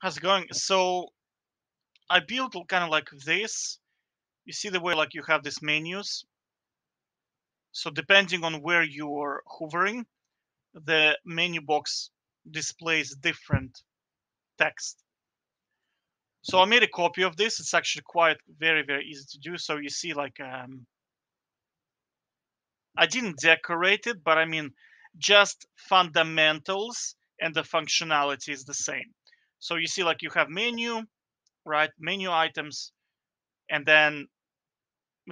How's it going? So I built kind of like this. You see the way like you have these menus. So depending on where you're hovering, the menu box displays different text. So I made a copy of this. It's actually quite very, very easy to do. So you see like, um, I didn't decorate it, but I mean, just fundamentals and the functionality is the same. So you see like you have menu, right? Menu items, and then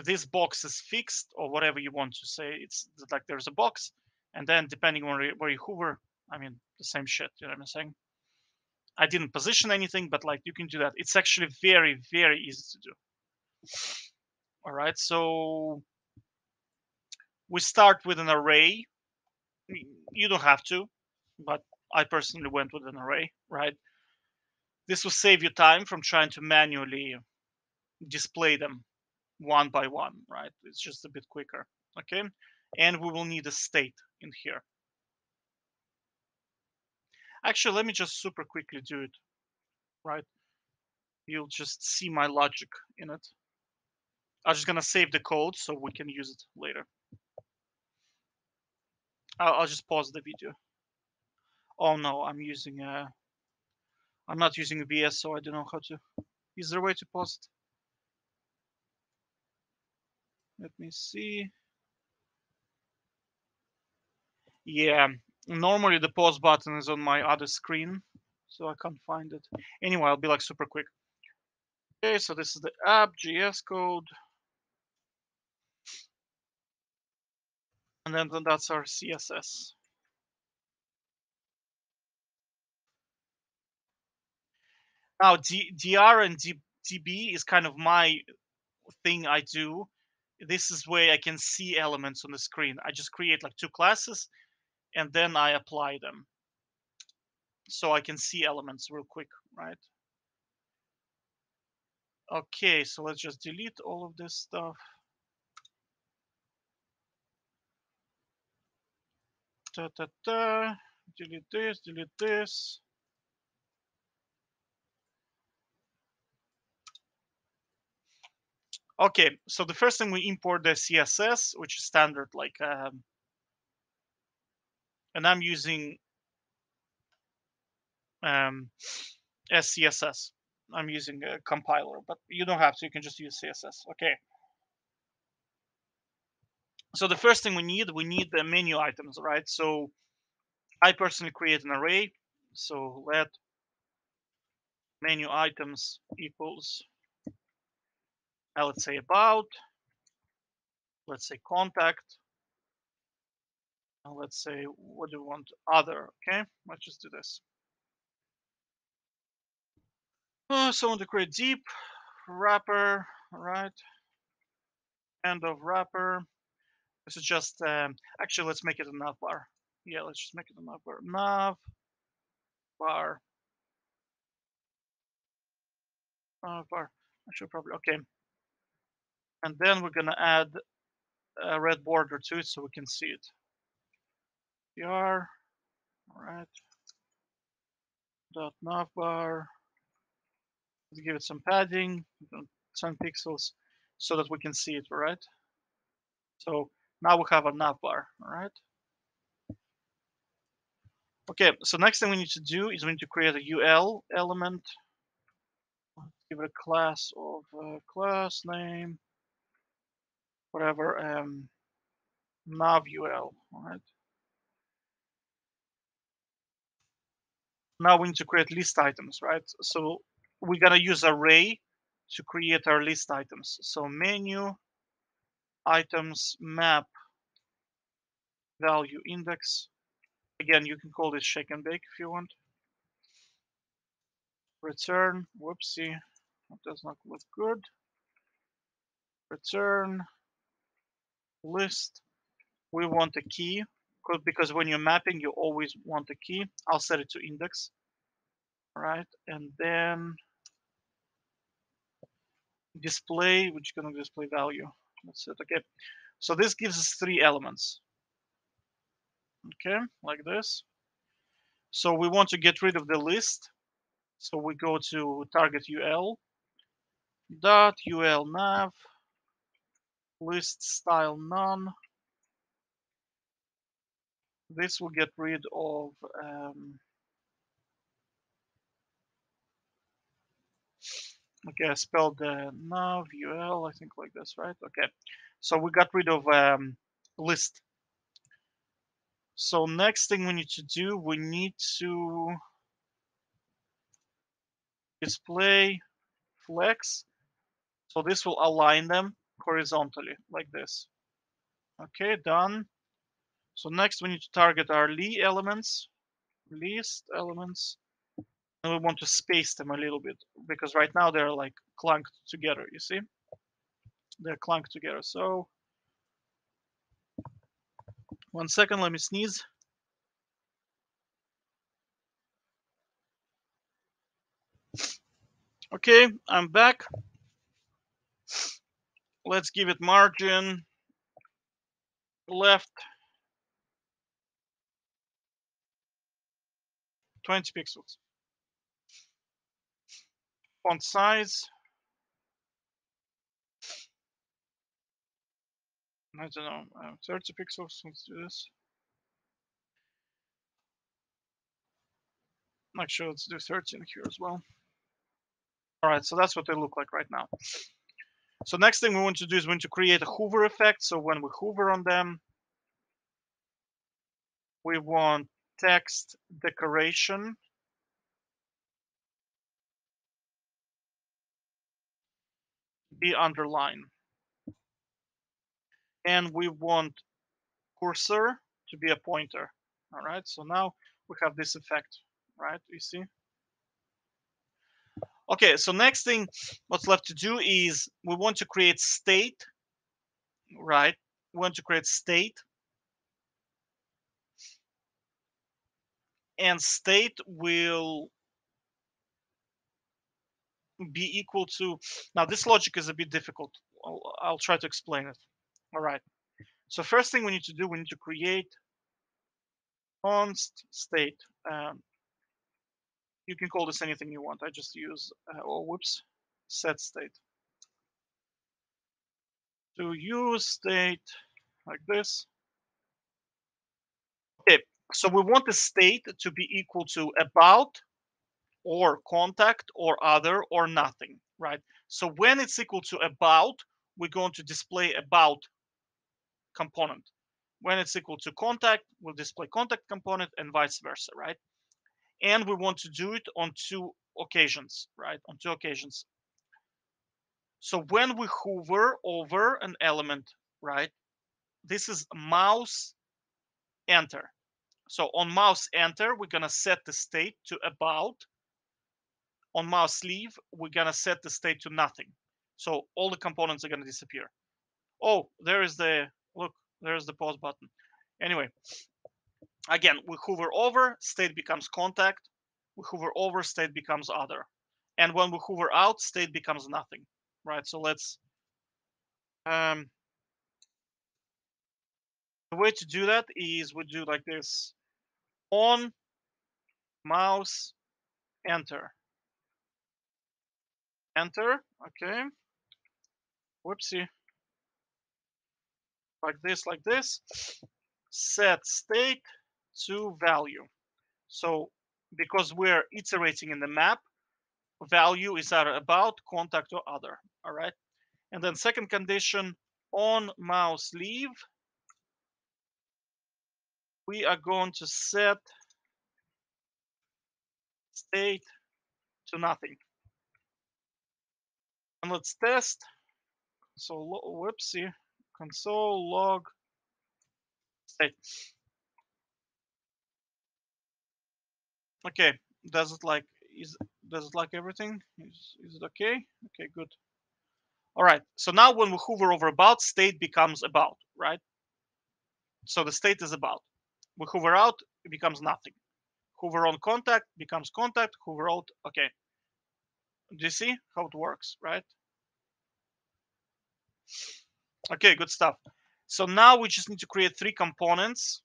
this box is fixed or whatever you want to say. It's like there's a box, and then depending on where you hover, I mean the same shit. You know what I'm saying? I didn't position anything, but like you can do that. It's actually very, very easy to do. All right, so we start with an array. You don't have to, but I personally went with an array, right? This will save you time from trying to manually display them one by one, right? It's just a bit quicker, okay? And we will need a state in here. Actually, let me just super quickly do it, right? You'll just see my logic in it. I'm just gonna save the code so we can use it later. I'll, I'll just pause the video. Oh no, I'm using a, I'm not using VS, so I don't know how to, is there a way to it? Let me see. Yeah, normally the pause button is on my other screen, so I can't find it. Anyway, I'll be like super quick. Okay, so this is the app.js code. And then, then that's our CSS. Now, D, DR and D, DB is kind of my thing I do. This is where I can see elements on the screen. I just create like two classes and then I apply them. So I can see elements real quick, right? Okay, so let's just delete all of this stuff. Da, da, da. Delete this, delete this. Okay, so the first thing we import the CSS, which is standard, like, um, and I'm using um, SCSS. I'm using a compiler, but you don't have to. You can just use CSS. Okay. So the first thing we need, we need the menu items, right? So I personally create an array. So let menu items equals let's say about, let's say contact, and let's say what do we want other, okay? Let's just do this. Uh, so I want to create div wrapper, right? End of wrapper. This is just, um, actually, let's make it a nav bar. Yeah, let's just make it a nav bar. Nav bar. Nav bar. Should probably, okay. And then we're going to add a red border to it so we can see it. PR, all right. Dot navbar. Let's give it some padding, 10 pixels, so that we can see it, all right? So now we have a navbar, all right? Okay, so next thing we need to do is we need to create a UL element. Let's give it a class of uh, class name whatever um, navul, right? Now we need to create list items, right? So we're gonna use array to create our list items. So menu items map value index. Again, you can call this shake and bake if you want. Return, whoopsie, that does not look good. Return list, we want a key because when you're mapping, you always want a key. I'll set it to index. All right, and then display, which is going to display value. That's it. Okay, so this gives us three elements. Okay, like this. So we want to get rid of the list. So we go to target UL dot UL nav list style none. This will get rid of um, okay, I spelled the nav UL, I think like this, right? Okay, so we got rid of um, list. So next thing we need to do, we need to display flex. So this will align them horizontally like this. Okay, done. So next we need to target our li elements, list elements, and we want to space them a little bit because right now they're like clunked together, you see? They're clunked together. So one second, let me sneeze. Okay, I'm back. Let's give it margin left 20 pixels. Font size. I don't know, uh, 30 pixels. Let's do this. Actually, let's do 13 here as well. All right, so that's what they look like right now. So next thing we want to do is we want to create a hover effect. So when we hover on them, we want text decoration. Be underline. And we want cursor to be a pointer. All right, so now we have this effect, right? You see? Okay, so next thing what's left to do is we want to create state, right? We want to create state. And state will be equal to, now this logic is a bit difficult. I'll, I'll try to explain it. All right. So first thing we need to do, we need to create const state. Um, you can call this anything you want. I just use, uh, oh, whoops, set state. To use state like this. Okay, so we want the state to be equal to about or contact or other or nothing, right? So when it's equal to about, we're going to display about component. When it's equal to contact, we'll display contact component and vice versa, right? And we want to do it on two occasions, right? On two occasions. So when we hover over an element, right? This is mouse enter. So on mouse enter, we're gonna set the state to about. On mouse leave, we're gonna set the state to nothing. So all the components are gonna disappear. Oh, there is the, look, there's the pause button. Anyway, again, we hover over, state becomes contact. We hover over, state becomes other. And when we hover out, state becomes nothing, right? So let's, um, the way to do that is we do like this, on, mouse, enter. Enter, okay. Whoopsie. Like this, like this. Set state, to value. So because we're iterating in the map, value is either about, contact, or other. All right. And then second condition on mouse leave, we are going to set state to nothing. And let's test. So whoopsie, console log state. Okay, does it like is does it like everything? Is is it okay? Okay, good. All right. So now when we hover over about, state becomes about, right? So the state is about. We hover out, it becomes nothing. Hover on contact becomes contact. Hover out, okay. Do you see how it works, right? Okay, good stuff. So now we just need to create three components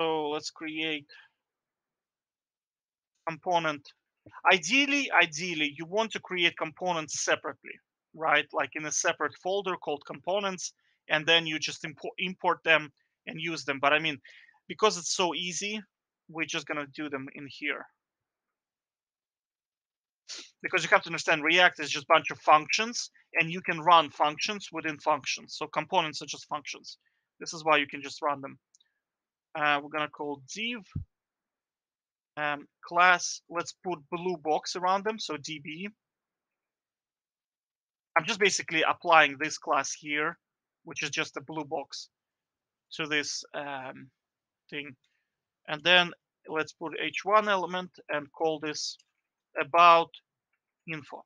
so let's create component. Ideally, ideally, you want to create components separately, right? Like in a separate folder called components, and then you just import import them and use them. But I mean, because it's so easy, we're just gonna do them in here. Because you have to understand React is just a bunch of functions and you can run functions within functions. So components are just functions. This is why you can just run them. Uh, we're gonna call div um, class. Let's put blue box around them. So db. I'm just basically applying this class here, which is just a blue box to this um, thing. And then let's put h1 element and call this about info.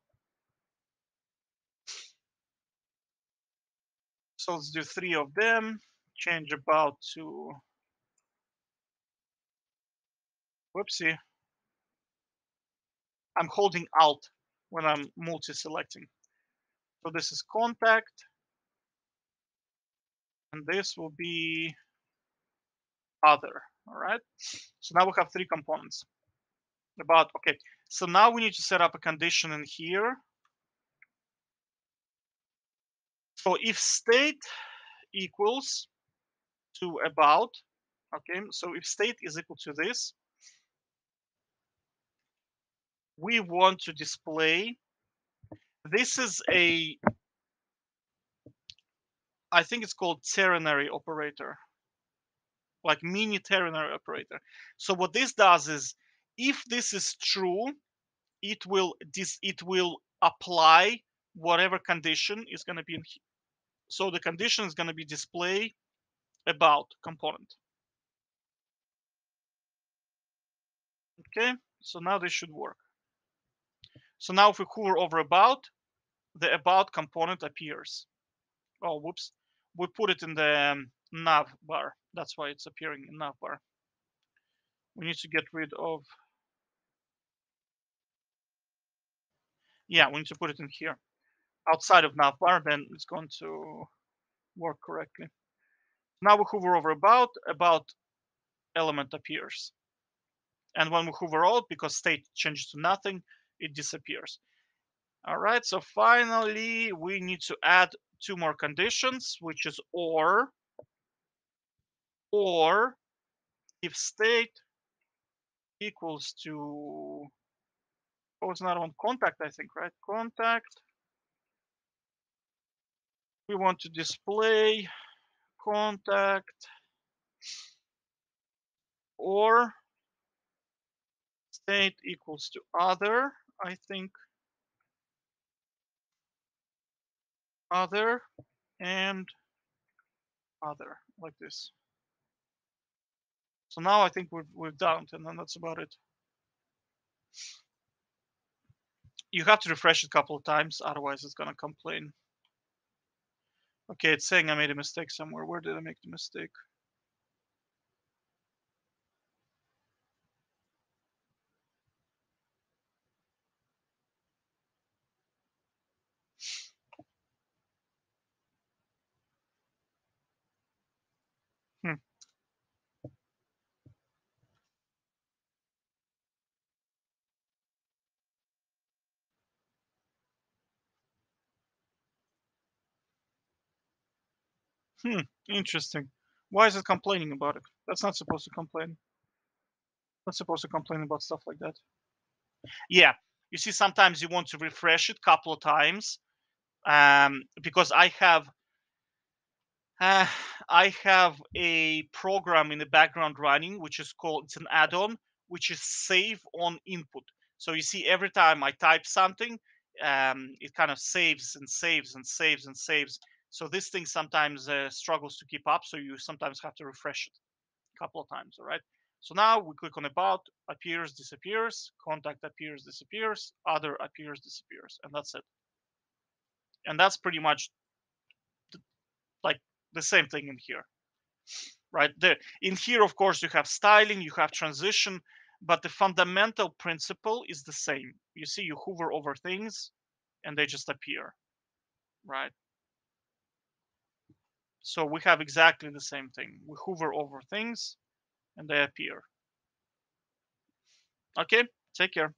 So let's do three of them, change about to, whoopsie. I'm holding alt when I'm multi-selecting. So this is contact. And this will be other, all right? So now we have three components. About, okay, so now we need to set up a condition in here. So if state equals to about, okay, so if state is equal to this, we want to display, this is a, I think it's called ternary operator, like mini ternary operator. So what this does is, if this is true, it will this it will apply whatever condition is going to be in here. So the condition is going to be display about component. Okay, so now this should work. So now if we hover over about, the about component appears. Oh, whoops. We put it in the um, nav bar. That's why it's appearing in nav bar. We need to get rid of yeah, we need to put it in here. Outside of nav bar, then it's going to work correctly. Now we hover over about, about element appears. And when we hover out, because state changes to nothing, it disappears. All right, so finally we need to add two more conditions, which is or, or if state equals to oh, what was another one? Contact, I think, right? Contact. We want to display contact or state equals to other, I think. Other and other, like this. So now I think we've, we've done and then that's about it you have to refresh it a couple of times, otherwise it's gonna complain. Okay, it's saying I made a mistake somewhere. Where did I make the mistake? Hmm, Hmm, interesting. Why is it complaining about it? That's not supposed to complain. Not supposed to complain about stuff like that. Yeah, you see, sometimes you want to refresh it a couple of times um, because I have uh, I have a program in the background running, which is called it's an add-on, which is save on input. So you see, every time I type something, um, it kind of saves and saves and saves and saves so this thing sometimes uh, struggles to keep up. So you sometimes have to refresh it a couple of times. All right. So now we click on about, appears, disappears, contact appears, disappears, other appears, disappears, and that's it. And that's pretty much the same thing in here, right? There, in here, of course, you have styling, you have transition, but the fundamental principle is the same. You see, you hover over things and they just appear, right? So we have exactly the same thing. We hover over things and they appear. Okay, take care.